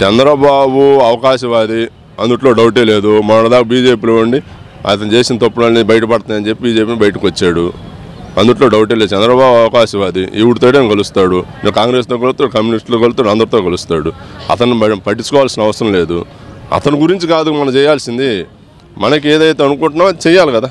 చంద్రబాబు అవకాశవాది అందుట్లో డౌటే లేదు. మొన్నదాకా బీజేపీలో ఉండి అతను చేసిన తప్పులన్నీ బయటపడుతున్నాయని చెప్పి బీజేపీని బయటకు వచ్చాడు అందుట్లో డౌటే లేదు. చంద్రబాబు అవకాశవాది ఈవిడితోనే కలుస్తాడు నేను కాంగ్రెస్తో కలుస్తాడు కమ్యూనిస్టులు కలుస్తాడు అందరితో కలుస్తాడు అతను పట్టించుకోవాల్సిన అవసరం లేదు. అతని గురించి కాదు మనం చేయాల్సింది మనకి ఏదైతే అనుకుంటున్నామో అది చేయాలి కదా.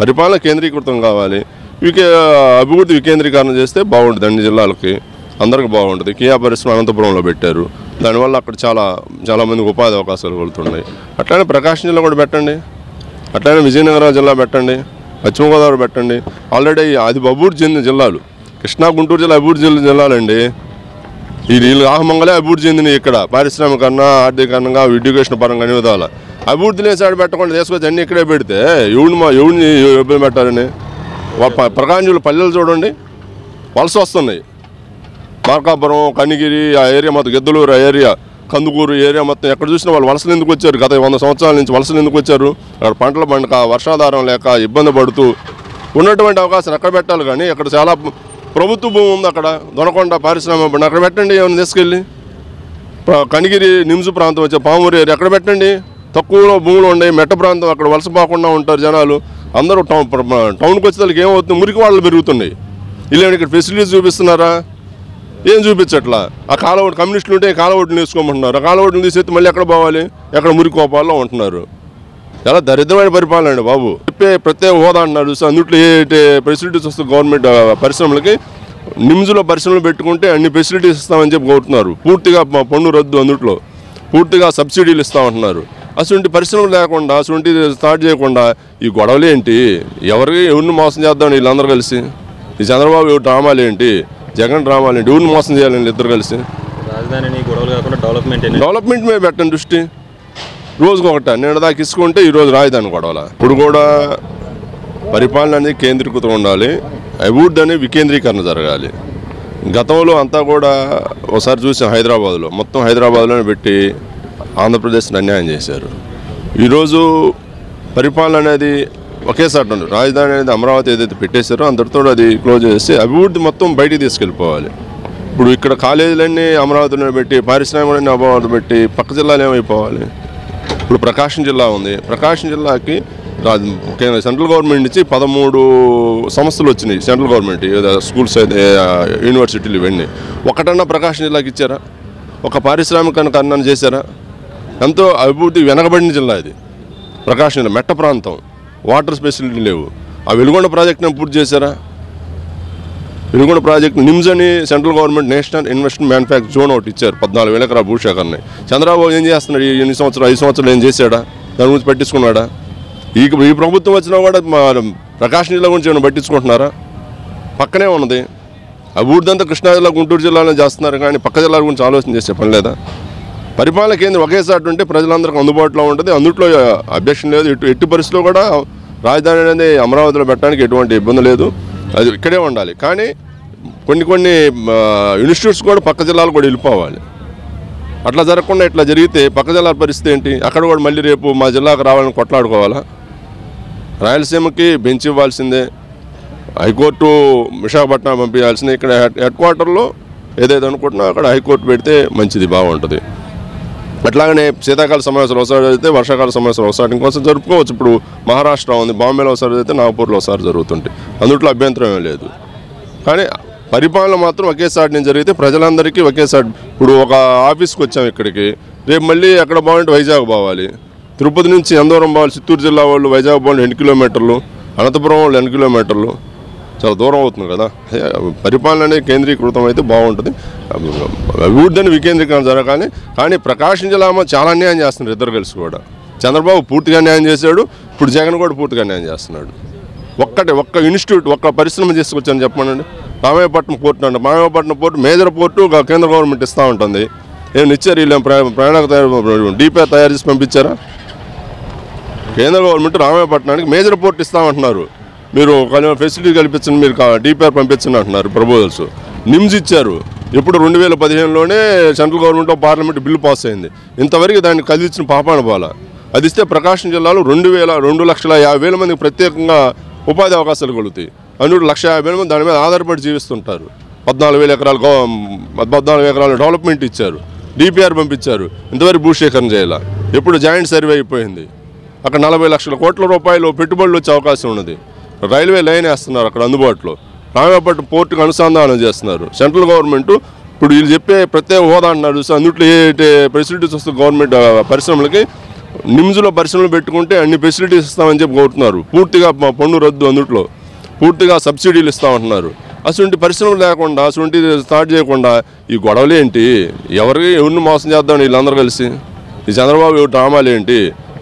పరిపాలన కేంద్రీకృతం కావాలి. వికే అభివృద్ధి వికేంద్రీకరణ చేస్తే బాగుంటుంది అన్ని జిల్లాలకి. అందరికి బాగుంటుంది. కియా పరిశ్రమ అనంతపురంలో పెట్టారు. దానివల్ల అక్కడ చాలా చాలామందికి ఉపాధి అవకాశాలు కలుగుతున్నాయి అట్లానే ప్రకాశం జిల్లా కూడా పెట్టండి. అట్లానే విజయనగరం జిల్లా పెట్టండి. పశ్చిమ గోదావరి పెట్టండి. ఆల్రెడీ అది అభివృద్ధి చెందిన జిల్లాలు కృష్ణా గుంటూరు జిల్లా అభివృద్ధి చెందిన జిల్లాలండి. ఈ నీళ్ళు ఆహమంగళే అభివృద్ధి చెందినాయి ఇక్కడ. పారిశ్రామికన్నా ఆర్థికంగా ఎడ్యుకేషన్ పరంగా అన్ని విధాల. అభివృద్ధి లేని సైడ్ పెట్టకుండా తీసుకొచ్చి అన్ని ఇక్కడే పెడితే ఎవడిని మా ఎవడిని ఇబ్బంది పెట్టాలని? ప్రకాశం జిల్లా పల్లెలు చూడండి. వలస వస్తున్నాయి. మార్కాపురం కనిగిరి ఆ ఏరియా మొత్తం గిద్దలూరు ఆ ఏరియా కందుకూరు ఏరియా మొత్తం ఎక్కడ చూసినా వాళ్ళు వలసలు ఎందుకు వచ్చారు? గత వంద సంవత్సరాల నుంచి వలసలు ఎందుకు వచ్చారు? అక్కడ పంటలు పండక వర్షాధారం లేక ఇబ్బంది పడుతూ ఉన్నటువంటి అవకాశం ఎక్కడ పెట్టాలి కానీ ఇక్కడ చాలా ప్రభుత్వ భూమి ఉంది అక్కడ. దొనకొండ పారిశ్రామిక అక్కడ పెట్టండి ఏమైనా తీసుకెళ్ళి. కనిగిరి నిమ్స్ ప్రాంతం వచ్చే పామూరు ఏరియా అక్కడ పెట్టండి. తక్కువలో భూములు ఉన్నాయి మెట్ట ప్రాంతం అక్కడ వలస పోకుండా ఉంటారు జనాలు. అందరూ టౌన్ టౌన్కి వచ్చేసరికి ఏమవుతుంది? మురికి వాళ్ళు పెరుగుతున్నాయి. ఇలా ఇక్కడ ఫెసిలిటీస్ చూపిస్తున్నారా? ఏం చూపించట్లా? ఆ కాలవోటు కమ్యూనిస్టులు ఉంటే కాలవోట్లు తీసుకోమంటున్నారు ఆ కాలవోట్లు తీసేస్తే మళ్ళీ ఎక్కడ పోవాలి? ఎక్కడ మురికి కోపాల్లో ఉంటున్నారు. చాలా దరిద్రమైన పరిపాలన అండి బాబు. చెప్పే ప్రత్యేక హోదా అంటున్నారు చూస్తే అందుట్లో ఏ ఫెసిలిటీస్ వస్తే గవర్నమెంట్ పరిశ్రమలకి నిమ్స్లో పరిశ్రమలు పెట్టుకుంటే అన్ని ఫెసిలిటీస్ ఇస్తామని చెప్పి కోరుతున్నారు. పూర్తిగా పన్ను రద్దు అందుట్లో. పూర్తిగా సబ్సిడీలు ఇస్తామంటున్నారు. అటువంటి పరిశ్రమలు లేకుండా అటువంటి స్టార్ట్ చేయకుండా ఈ గొడవలు ఏంటి ఎవరికి ఎవరిని మోసం చేద్దాం వీళ్ళందరూ కలిసి? ఈ చంద్రబాబు డ్రామాలు ఏంటి? జగన్ ఏంటి ఎవరిని మోసం చేయాలండి ఇద్దరు కలిసి. రాజధానిని గొడవలు కాకుండా డెవలప్మెంట్ డెవలప్మెంట్ మీద పెట్టండి దృష్టి. రోజుకి ఒకట నేను దాకా ఇసుకుంటే ఈరోజు రాజధాని గొడవల. ఇప్పుడు కూడా పరిపాలన అనేది కేంద్రీకృతం ఉండాలి. అభివృద్ధి అనేది వికేంద్రీకరణ జరగాలి. గతంలో అంతా కూడా ఒకసారి చూసాం హైదరాబాద్లో. మొత్తం హైదరాబాద్లోనే పెట్టి ఆంధ్రప్రదేశ్ని అన్యాయం చేశారు. ఈరోజు పరిపాలన అనేది ఒకేసారి ఉండదు రాజధాని అనేది అమరావతి ఏదైతే పెట్టేశారో అందరితో అది క్లోజ్ చేసి అభివృద్ధి మొత్తం బయటికి తీసుకెళ్ళిపోవాలి. ఇప్పుడు ఇక్కడ కాలేజీలన్నీ అమరావతిలో పెట్టి పారిశ్రామికలన్నీ అమరావతి పెట్టి పక్క జిల్లాలు ఏమైపోవాలి? ఇప్పుడు ప్రకాశం జిల్లా ఉంది. ప్రకాశం జిల్లాకి కేంద్ర సెంట్రల్ గవర్నమెంట్ నుంచి పదమూడు సంస్థలు వచ్చినాయి సెంట్రల్ గవర్నమెంట్. ఏదో స్కూల్స్ అయితే యూనివర్సిటీలు ఇవన్నీ. ఒకటన్నా ప్రకాశం జిల్లాకి ఇచ్చారా? ఒక పారిశ్రామికానికి అన్నాను చేశారా? ఎంతో అభివృద్ధి వెనకబడిన జిల్లా ఇది. ప్రకాశం జిల్లా మెట్ట ప్రాంతం. వాటర్ ఫెసిలిటీ లేవు. ఆ వెలుగొండ ప్రాజెక్ట్ని పూర్తి చేశారా? వెలుగొండ ప్రాజెక్ట్ నిమ్స్ అని central government national investment manufacturing zone ఒకటి ఇచ్చారు. పద్నాలుగు వేల ఎకరా భూశాఖర్ని చంద్రబాబు ఏం చేస్తున్నాడు? ఈ ఎన్ని సంవత్సరాలు ఐదు సంవత్సరాలు ఏం చేశాడా? దాని గురించి పట్టించుకున్నాడా? ఈ ఈ ప్రభుత్వం వచ్చినా కూడా మా ప్రకాశం జిల్లా గురించి ఏమైనా పట్టించుకుంటున్నారా? పక్కనే ఉన్నది. అభివృద్ధి అంతా కృష్ణా జిల్లా గుంటూరు జిల్లాలో చేస్తున్నారు కానీ పక్క జిల్లాల గురించి ఆలోచన చేసే పని లేదా? పరిపాలన కేంద్రం ఒకేసారి ఉంటే ప్రజలందరికీ అందుబాటులో ఉంటుంది. అందుట్లో అబ్జెక్షన్ లేదు. ఎటు ఎట్టి పరిస్థితిలో కూడా రాజధాని అనేది అమరావతిలో పెట్టడానికి ఎటువంటి ఇబ్బంది లేదు. అది ఇక్కడే ఉండాలి. కానీ కొన్ని కొన్ని ఇన్స్టిట్యూట్స్ కూడా పక్క జిల్లాలు కూడా వెళ్ళిపోవాలి. అట్లా జరగకుండా ఇట్లా జరిగితే పక్క జిల్లాల పరిస్థితి ఏంటి? అక్కడ కూడా మళ్ళీ రేపు మా జిల్లాకు రావాలని కొట్లాడుకోవాలా? రాయలసీమకి బెంచ్ ఇవ్వాల్సిందే. హైకోర్టు విశాఖపట్నం పంపించాల్సిందే. ఇక్కడ హెడ్ క్వార్టర్లో ఏదైతే అనుకుంటున్నా అక్కడ హైకోర్టు పెడితే మంచిది బాగుంటుంది. అట్లాగనే శీతాకాల సమావేశాలు ఒకసారి అయితే వర్షాకాల సమావేశాలు ఒకసారి ఇంకోసం జరుపుకోవచ్చు. ఇప్పుడు మహారాష్ట్ర ఉంది బాంబేలో ఒకసారి అయితే నాగపూర్లో ఒకసారి జరుగుతుంటాయి. అందుట్లో అభ్యంతరం ఏం లేదు. కానీ పరిపాలన మాత్రం ఒకేసారి నేను జరిగితే ప్రజలందరికీ ఒకేసారి ఇప్పుడు ఒక ఆఫీస్కి వచ్చాం ఇక్కడికి. రేపు మళ్ళీ ఎక్కడ బాగుంటే వైజాగ్ పోవాలి. తిరుపతి నుంచి ఎందూరం పోవాలి చిత్తూరు జిల్లా వాళ్ళు వైజాగ్ పోవాలి రెండు కిలోమీటర్లు అనంతపురం వాళ్ళు ఎన్ని కిలోమీటర్లు. చాలా దూరం అవుతుంది కదా. పరిపాలన అనేది కేంద్రీకృతం అయితే బాగుంటుంది. అభివృద్ధిని వికేంద్రీకరణ జరగాలి. కానీ ప్రకాశం జిల్లా చాలా అన్యాయం చేస్తున్నారు ఇద్దరు కలిసి కూడా. చంద్రబాబు పూర్తిగా న్యాయం చేశాడు. ఇప్పుడు జగన్ కూడా పూర్తిగా న్యాయం చేస్తున్నాడు. ఒక్కటే ఒక్క ఇన్స్టిట్యూట్ ఒక్క పరిశ్రమ తీసుకొచ్చాను చెప్పమనండి. రామాయపట్నం పోర్టు అండి రామాయపట్నం పోర్టు మేజర్ పోర్టు కేంద్ర గవర్నమెంట్ ఇస్తూ ఉంటుంది. ఏమి ఇచ్చారు వీళ్ళు ప్ర- తయారు డీపీ తయారు చేసి పంపించారా? కేంద్ర గవర్నమెంట్ రామాయపట్నానికి మేజర్ పోర్ట్ ఇస్తామంటున్నారు మీరు ఫెసిలిటీ కల్పించండి మీరు డీపీఆర్ పంపించండి అంటున్నారు ప్రపోజల్స్ నిమ్స్ ఇచ్చారు. ఇప్పుడు రెండు వేల పదిహేనులోనే central government parliament bill pass అయింది. ఇంతవరకు దాన్ని కదిలించిన పాపాన పోల అది ఇస్తే ప్రకాశం జిల్లాలో రెండు వేల రెండు లక్షల యాభై వేల మందికి ప్రత్యేకంగా ఉపాధి అవకాశాలు కలుగుతాయి. అందులో లక్ష యాభై వేల మంది దాని మీద ఆధారపడి జీవిస్తుంటారు. పద్నాలుగు వేల ఎకరాలు పద్నాలుగు ఎకరాల డెవలప్మెంట్ ఇచ్చారు. డిపిఆర్ పంపించారు. ఇంతవరకు భూసేకరణ చేయాల. ఎప్పుడు జాయింట్ సర్వే అయిపోయింది. అక్కడ నలభై లక్షల కోట్ల రూపాయలు పెట్టుబడులు వచ్చే అవకాశం ఉన్నది. రైల్వే లైన్ వేస్తున్నారు అక్కడ అందుబాటులో. రామేపట్నం పోర్టుకు అనుసంధానం చేస్తున్నారు. సెంట్రల్ గవర్నమెంట్ ఇప్పుడు వీళ్ళు చెప్పే ప్రత్యేక హోదా అంటున్నారు అందుట్లో ఏ ఫెసిలిటీస్ వస్తుంది గవర్నమెంట్ పరిశ్రమలకి నిమ్స్లో పరిశ్రమలు పెట్టుకుంటే అన్ని ఫెసిలిటీస్ ఇస్తామని చెప్పి కోరుతున్నారు. పూర్తిగా పన్ను రద్దు అందుట్లో. పూర్తిగా సబ్సిడీలు ఇస్తామంటున్నారు. అటువంటి పరిశ్రమలు లేకుండా అటువంటి స్టార్ట్ చేయకుండా ఈ గొడవలు ఏంటి ఎవరికి ఎవరిని మోసం చేద్దాం వీళ్ళందరూ కలిసి? ఈ చంద్రబాబు డ్రామాలు ఏంటి